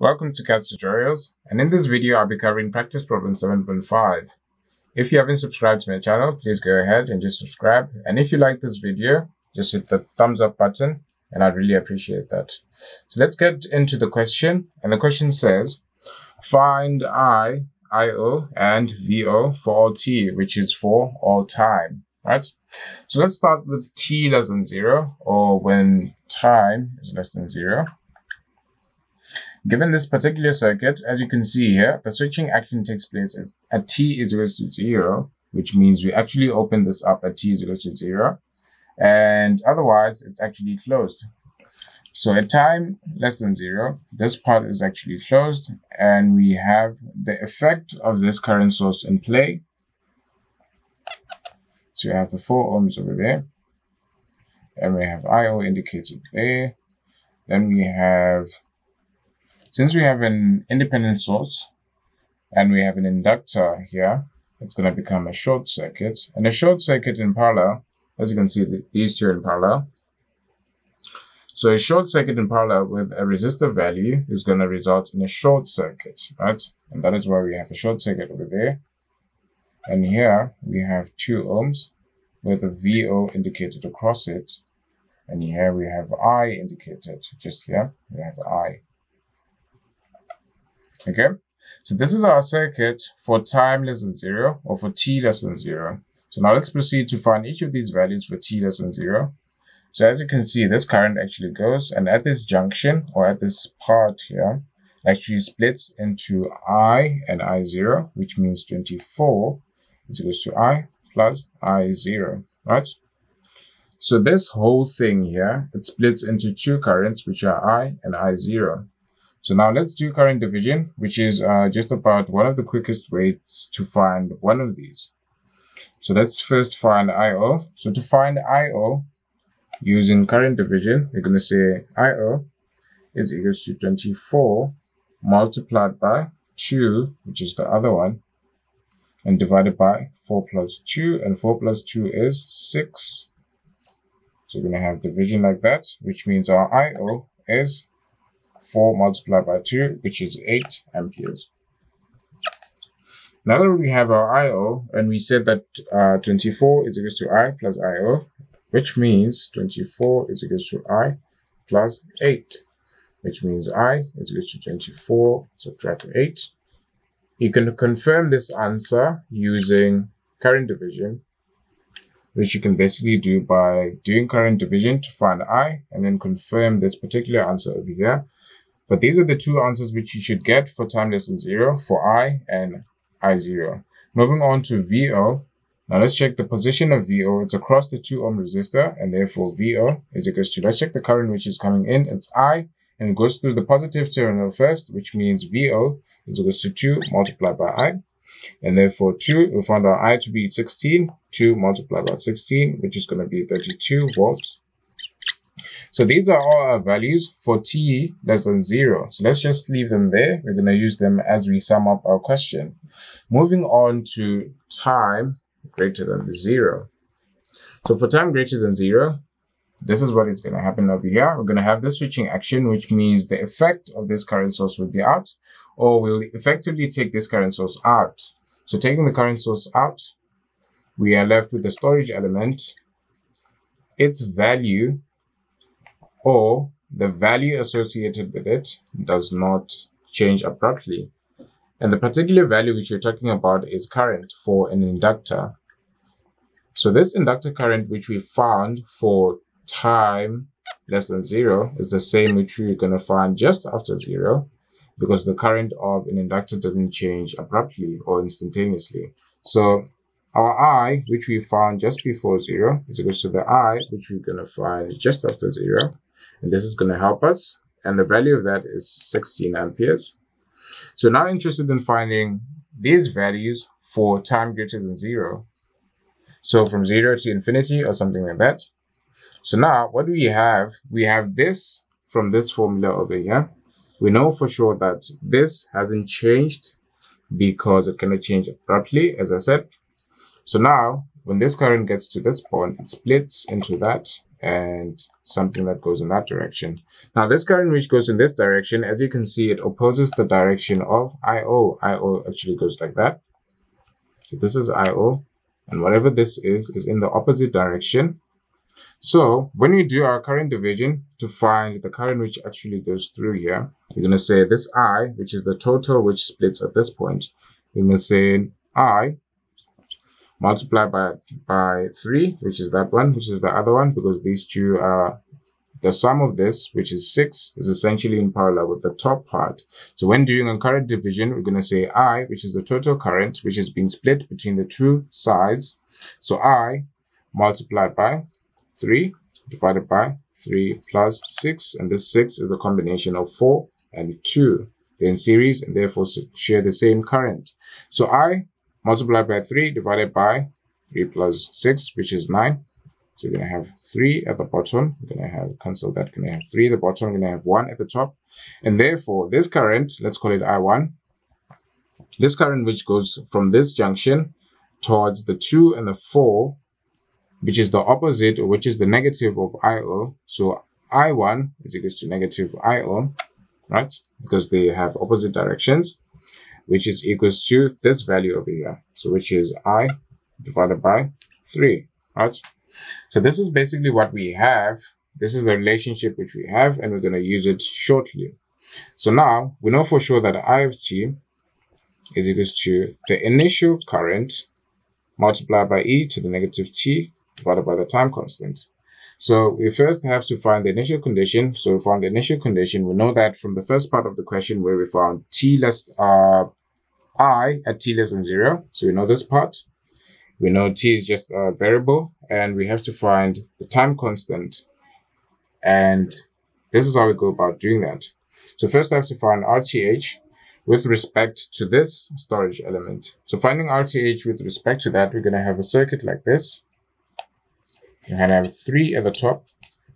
Welcome to Khetz Tutorials, and in this video I'll be covering practice problem 7.5. If you haven't subscribed to my channel, please go ahead and just subscribe. And if you like this video, just hit the thumbs up button, and I'd really appreciate that. So let's get into the question, and the question says, find I, IO, and VO for all t, which is for all time, right? So let's start with t less than 0, or when time is less than 0. Given this particular circuit, as you can see here, the switching action takes place at t is equal to 0, which means we actually open this up at t is equal to 0, and otherwise it's actually closed. So at time less than 0, this part is actually closed, and we have the effect of this current source in play. So we have the 4 ohms over there, and we have IO indicated there. Then we have since we have an independent source and we have an inductor here, it's going to become a short circuit. And a short circuit in parallel, as you can see, these two in parallel. So a short circuit in parallel with a resistor value is going to result in a short circuit, right? And that is why we have a short circuit over there. And here we have 2 ohms with a VO indicated across it. And here we have I indicated just here. We have I. Okay, so this is our circuit for time less than zero or for t less than zero. So now let's proceed to find each of these values for t less than zero. So as you can see, this current actually goes and at this junction or at this part here, actually splits into I and I0, which means 24 is equals to I plus I0, right? So this whole thing here, it splits into two currents, which are I and I0. So now let's do current division, which is uh, just about one of the quickest ways to find one of these. So let's first find IO. So to find IO using current division, we're going to say IO is equals to 24 multiplied by 2, which is the other one, and divided by 4 plus 2, and 4 plus 2 is 6. So we're going to have division like that, which means our IO is 4 multiplied by 2, which is 8 amperes. Now that we have our IO, and we said that uh, 24 is equal to I plus IO, which means 24 is equal to I plus 8, which means I is equal to 24 subtract 8. You can confirm this answer using current division, which you can basically do by doing current division to find I, and then confirm this particular answer over here but these are the two answers which you should get for time less than 0 for i and i0. Moving on to VO. Now let's check the position of VO. It's across the 2 ohm resistor and therefore VO is equals to, let's check the current which is coming in. It's I and it goes through the positive terminal first, which means VO is equals to 2 multiplied by I. And therefore 2, we found our I to be 16. 2 multiplied by 16, which is going to be 32 volts. So these are all our values for t less than 0. So let's just leave them there. We're going to use them as we sum up our question. Moving on to time greater than 0. So for time greater than 0, this is what is going to happen over here. We're going to have the switching action, which means the effect of this current source will be out, or we'll effectively take this current source out. So taking the current source out, we are left with the storage element. Its value or the value associated with it does not change abruptly. And the particular value which you're talking about is current for an inductor. So this inductor current which we found for time less than zero is the same which we're going to find just after zero because the current of an inductor doesn't change abruptly or instantaneously. So our I, which we found just before zero, is equal to the I, which we're going to find just after zero and this is going to help us. And the value of that is 16 amperes. So now interested in finding these values for time greater than zero. So from zero to infinity or something like that. So now what do we have? We have this from this formula over here. We know for sure that this hasn't changed because it cannot change abruptly as i said. So now when this current gets to this point it splits into that and something that goes in that direction. Now this current which goes in this direction, as you can see, it opposes the direction of IO. IO actually goes like that. So this is IO, and whatever this is, is in the opposite direction. So when we do our current division to find the current which actually goes through here, we're going to say this I, which is the total which splits at this point. We're going to say I multiplied by, by 3, which is that one, which is the other one, because these two are the sum of this, which is 6, is essentially in parallel with the top part. So when doing a current division, we're going to say I, which is the total current, which is being split between the two sides. So I multiplied by 3 divided by 3 plus 6, and this 6 is a combination of 4 and 2. They're in series and therefore share the same current. So I multiplied by 3 divided by 3 plus 6, which is 9. So you're going to have 3 at the bottom. You're going to have, cancel that, you're going to have 3 at the bottom. You're going to have 1 at the top. And therefore, this current, let's call it I1. This current which goes from this junction towards the 2 and the 4, which is the opposite, which is the negative of IO. So I1 is equal to negative IO, right? Because they have opposite directions which is equals to this value over here. So which is I divided by 3, right? So this is basically what we have. This is the relationship which we have, and we're going to use it shortly. So now we know for sure that I of t is equals to the initial current multiplied by e to the negative t divided by the time constant. So we first have to find the initial condition. So we found the initial condition. We know that from the first part of the question where we found t less uh, i at t less than 0. So we know this part. We know t is just a variable, and we have to find the time constant. And this is how we go about doing that. So first I have to find RTH with respect to this storage element. So finding RTH with respect to that, we're going to have a circuit like this. Going to have 3 at the top.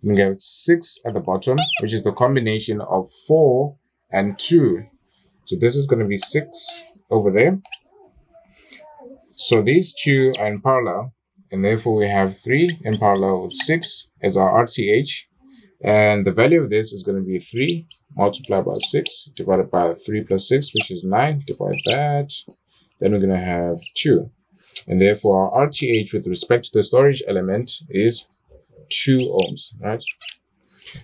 Going to have 6 at the bottom, which is the combination of 4 and 2. So this is going to be 6 over there. So these two are in parallel, and therefore we have 3 in parallel with 6 as our RTH. And the value of this is going to be 3 multiplied by 6 divided by 3 plus 6, which is 9. Divide that. Then we're going to have 2. And therefore our RTH with respect to the storage element is 2 ohms, right?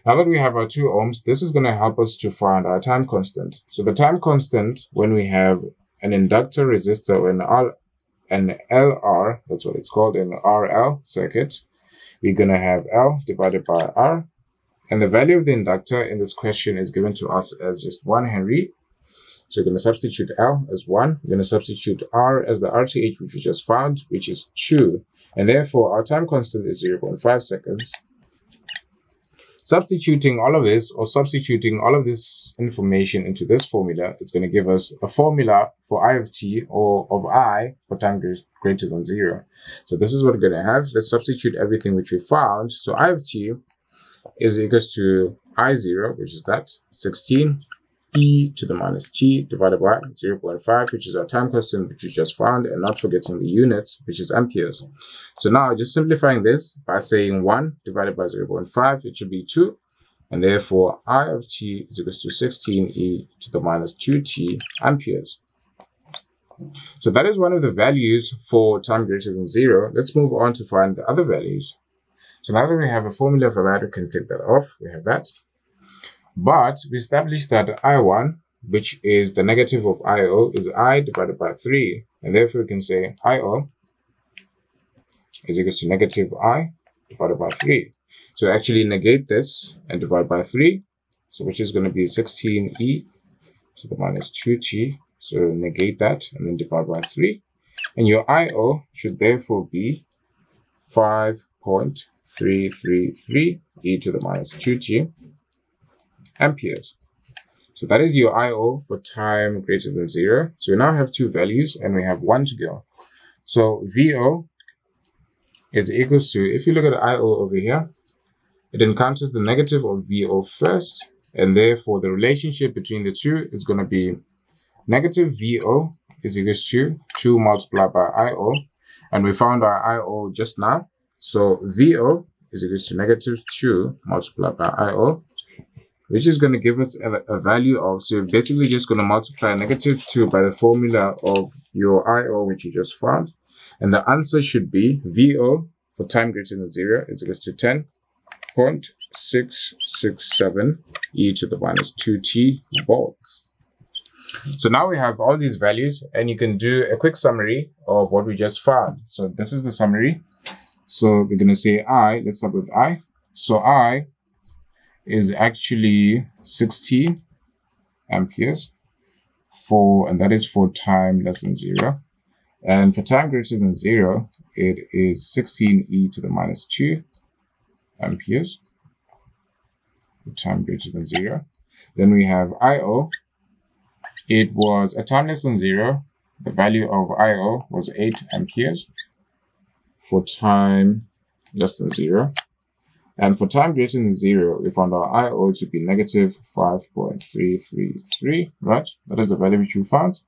Now that we have our 2 ohms, this is going to help us to find our time constant. So the time constant, when we have an inductor resistor an R an LR, that's what it's called, an RL circuit, we're going to have L divided by R. And the value of the inductor in this question is given to us as just 1 Henry. So we're going to substitute L as 1. We're going to substitute R as the RTH, which we just found, which is 2. And therefore, our time constant is 0.5 seconds. Substituting all of this or substituting all of this information into this formula is going to give us a formula for I of t or of i for time greater than zero. So this is what we're going to have. Let's substitute everything which we found. So I of t is equals to I0, which is that 16 e to the minus t divided by 0 0.5, which is our time constant, which we just found, and not forgetting the units, which is amperes. So now just simplifying this by saying 1 divided by 0 0.5, it should be 2. And therefore, I of t is equals to 16e to the minus 2t amperes. So that is one of the values for time greater than 0. Let's move on to find the other values. So now that we have a formula for that, we can take that off. We have that. But we established that I1, which is the negative of IO, is I divided by 3. And therefore we can say IO is equal to negative I divided by 3. So actually negate this and divide by 3. So which is going to be 16e to the minus 2t. So negate that and then divide by 3. And your IO should therefore be 5.333 e to the minus 2t amperes. So that is your IO for time greater than zero. So we now have two values and we have one to go. So VO is equals to, if you look at IO over here, it encounters the negative of VO first, and therefore the relationship between the two is going to be negative VO is equals to 2 multiplied by IO, and we found our IO just now. So VO is equal to negative 2 multiplied by IO, which is going to give us a, a value of, so you're basically just going to multiply negative 2 by the formula of your IO, which you just found. And the answer should be VO for time greater than 0 is equal to 10.667 e to the minus 2t volts. So now we have all these values and you can do a quick summary of what we just found. So this is the summary. So we're going to say I, let's start with I. So I is actually 16 amperes for, and that is for time less than zero. And for time greater than zero, it is 16 e to the minus 2 amperes for time greater than zero. Then we have IO, it was a time less than zero. The value of IO was 8 amperes for time less than zero. And for time greater than zero, we found our IO to be negative 5.333, right? That is the value which we found.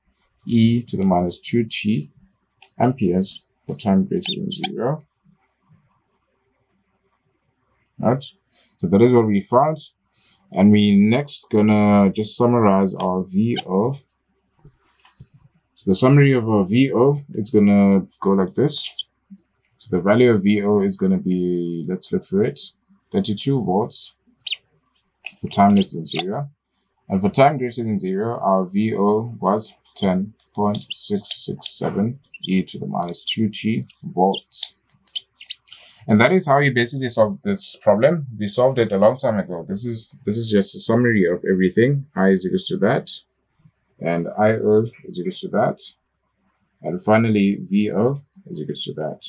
E to the minus 2t amperes for time greater than zero. Right? So that is what we found. And we next gonna just summarize our VO. So the summary of our VO is gonna go like this. So the value of VO is gonna be, let's look for it, 32 volts for time less than zero. And for time greater than zero, our VO was 10.667 e to the minus 2t volts. And that is how you basically solve this problem. We solved it a long time ago. This is this is just a summary of everything. I is equals to that, and IO is equals to that, and finally VO is equals to that.